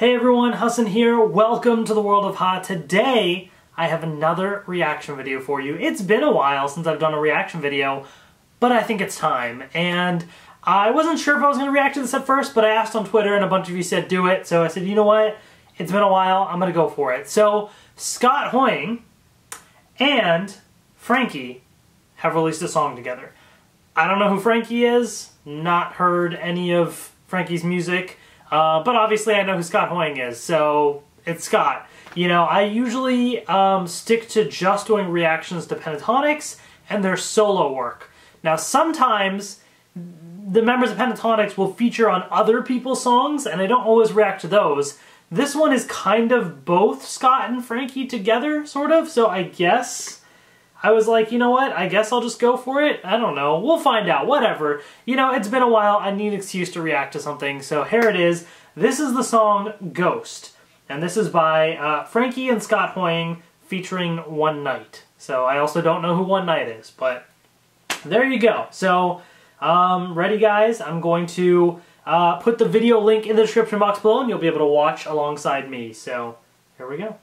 Hey everyone, Hassan here. Welcome to the world of Ha. Today, I have another reaction video for you. It's been a while since I've done a reaction video, but I think it's time. And I wasn't sure if I was going to react to this at first, but I asked on Twitter and a bunch of you said do it. So I said, you know what? It's been a while. I'm going to go for it. So Scott Hoying and Frankie have released a song together. I don't know who Frankie is. Not heard any of Frankie's music. Uh, but obviously I know who Scott Hoying is, so it's Scott. You know, I usually um, stick to just doing reactions to Pentatonix and their solo work. Now, sometimes the members of Pentatonix will feature on other people's songs, and I don't always react to those. This one is kind of both Scott and Frankie together, sort of, so I guess I was like, you know what, I guess I'll just go for it. I don't know, we'll find out, whatever. You know, it's been a while, I need an excuse to react to something, so here it is. This is the song Ghost, and this is by uh, Frankie and Scott Hoying featuring One Night. So I also don't know who One Night is, but there you go. So, um, ready guys? I'm going to uh, put the video link in the description box below, and you'll be able to watch alongside me. So, here we go.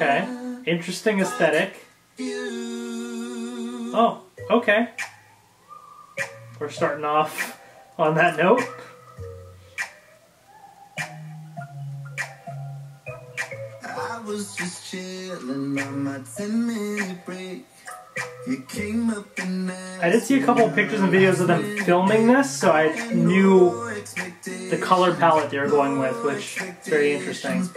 Okay. Interesting aesthetic. Oh, okay. We're starting off on that note. I was just chilling on my 10 minute break. I did see a couple of pictures and videos of them filming this, so I knew the color palette they were going with, which is very interesting.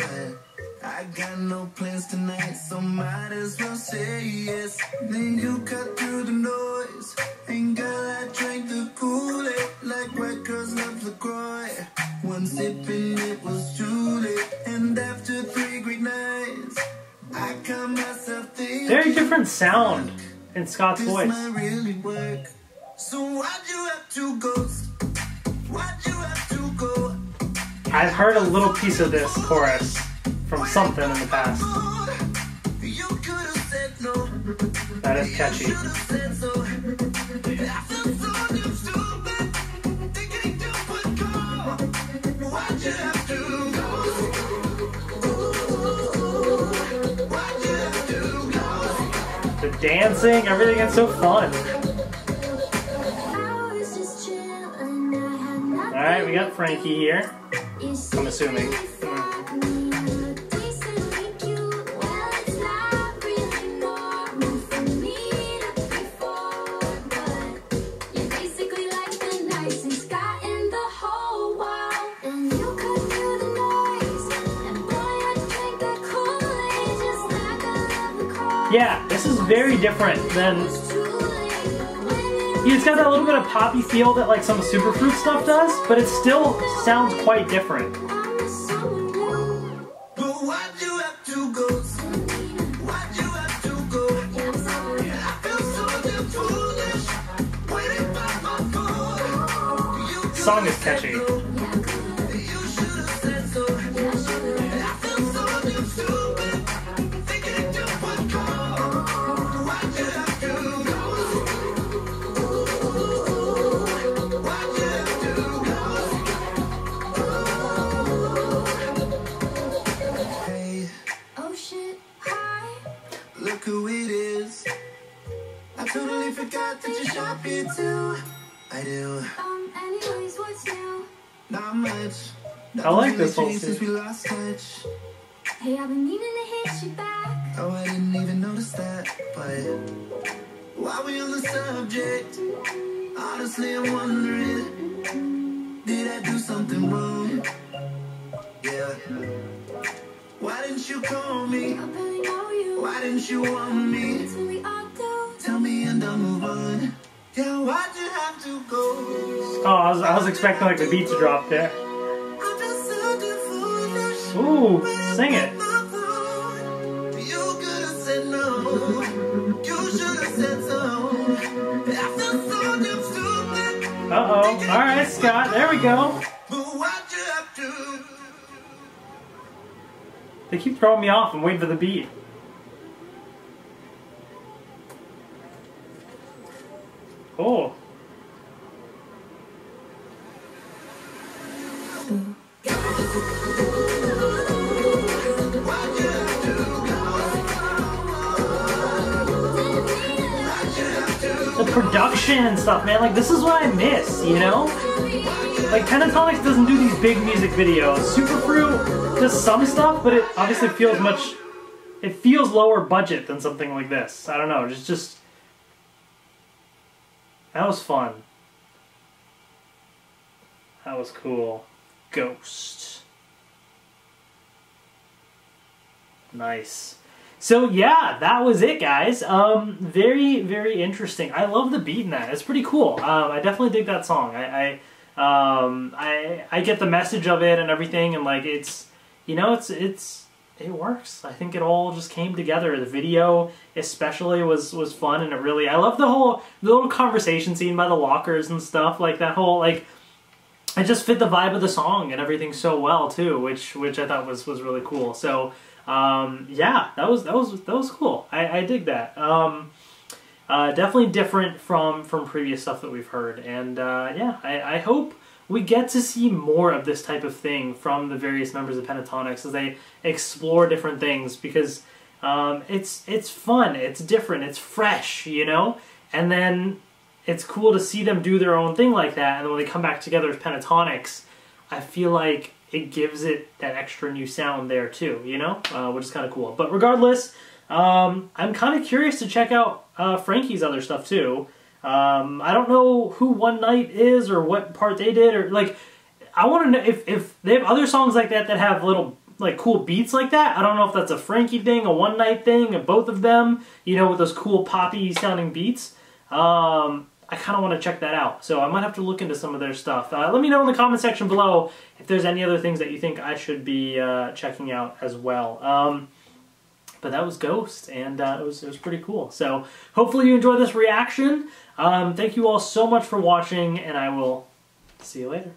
I got no plans tonight, so might as well say yes. Then you cut through the noise. And girl, I drank the Kool-Aid like white girls love LaCroix. One sipping, it was truly. And after three great nights, I got myself thinking. Very different sound in Scott's voice. Really work. So why'd you have to ghost? Why'd you have to go? I've heard a little piece of this chorus from something in the past. That is catchy. The dancing, everything is so fun. Alright, we got Frankie here. I'm assuming. Hmm. Yeah, this is very different than... It's got that little bit of poppy feel that like some Superfruit stuff does, but it still sounds quite different. song is catchy. I like this whole since we lost touch. Hey, I've been meaning to hit you back. Oh, I didn't even notice that, but while we on the subject, honestly, I'm wondering, did I do something wrong? Yeah. Why didn't you call me? Why didn't you want me? Tell me and I'll move on. Yeah, why'd you have to go? Oh, I was, I was expecting like the beat to drop there. Ooh, sing it. Uh-oh. All right, Scott. There we go. They keep throwing me off and waiting for the beat. Oh. Production and stuff, man, like this is what I miss, you know? Like Pentatonix doesn't do these big music videos. Superfruit does some stuff, but it obviously feels much it feels lower budget than something like this. I don't know, just just that was fun. That was cool. Ghost. Nice. So yeah, that was it, guys. Um, very, very interesting. I love the beat in that. It's pretty cool. Um, I definitely dig that song. I, I, um, I, I get the message of it and everything, and like it's, you know, it's it's it works. I think it all just came together. The video, especially, was was fun, and it really. I love the whole the little conversation scene by the lockers and stuff. Like that whole like it just fit the vibe of the song and everything so well too, which which I thought was was really cool. So um, yeah, that was that was that was cool. I, I dig that. Um, uh, definitely different from from previous stuff that we've heard, and uh, yeah, I, I hope we get to see more of this type of thing from the various members of Pentatonix as they explore different things because um, it's it's fun, it's different, it's fresh, you know, and then it's cool to see them do their own thing like that, and then when they come back together as Pentatonix, I feel like it gives it that extra new sound there too, you know, uh, which is kind of cool. But regardless, um, I'm kind of curious to check out uh, Frankie's other stuff too. Um, I don't know who One Night is or what part they did or like. I want to know if if they have other songs like that that have little like cool beats like that. I don't know if that's a Frankie thing, a One Night thing, or both of them. You know, with those cool poppy sounding beats. Um, I kind of want to check that out. So I might have to look into some of their stuff. Uh, let me know in the comment section below if there's any other things that you think I should be uh, checking out as well. Um, but that was Ghost, and uh, it, was, it was pretty cool. So hopefully you enjoyed this reaction. Um, thank you all so much for watching, and I will see you later.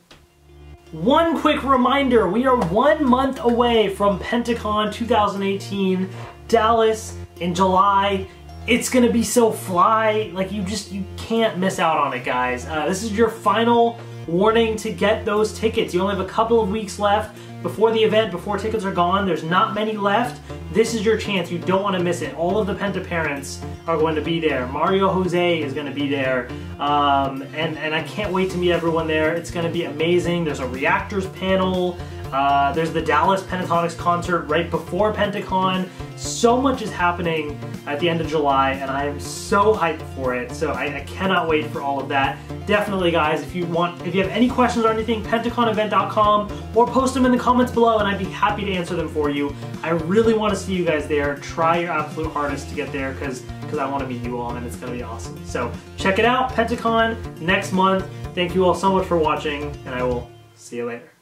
One quick reminder, we are one month away from Pentacon 2018, Dallas in July. It's gonna be so fly, like you just, you can't miss out on it, guys. Uh, this is your final warning to get those tickets. You only have a couple of weeks left before the event, before tickets are gone. There's not many left. This is your chance. You don't want to miss it. All of the Penta parents are going to be there. Mario Jose is going to be there. Um, and, and I can't wait to meet everyone there. It's going to be amazing. There's a reactors panel. Uh, there's the Dallas Pentatonix concert right before Pentacon. So much is happening at the end of July, and I am so hyped for it. So I, I, cannot wait for all of that. Definitely, guys, if you want, if you have any questions or anything, pentaconevent.com or post them in the comments below, and I'd be happy to answer them for you. I really want to see you guys there. Try your absolute hardest to get there because because I want to meet you all, and it's going to be awesome. So check it out, Pentacon next month. Thank you all so much for watching, and I will see you later.